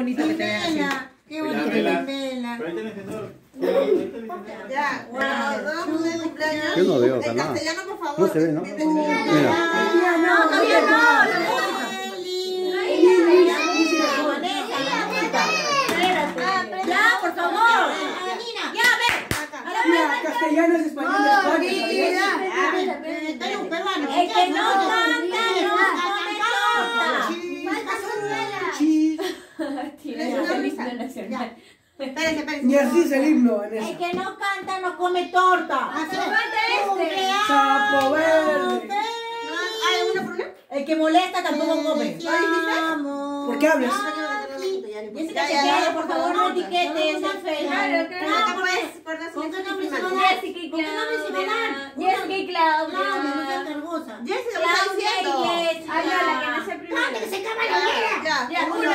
bonito que te vean así. Vela, qué bonito que. Ya, cumpleaños. Yo no veo acá En nada. castellano, por favor. No se ve, ¿no? Mira. No, todavía no. Ya, por favor. Ya, ven. Mira, castellano es español no come torta. Sí. Espérense, espérense. Ni así es el himno, El Vanessa. que no canta, no come torta. Sapo verde. ¿Hay una por una? El que molesta tampoco come. ¿Por qué hablas? Jessica, chequea, por favor, no etiquetes en Facebook. Acá pues, ¿Con qué nombre se selección va a dar? Jessica y ¿Con qué nombre se va a dar? Jessica y Claudia. Claudia, no. Jessica, ¿qué estás Claudia y Jessica. Ay, no, la que no sé primero. ¡Cante, que se acaba la! Ya, Ya, uno,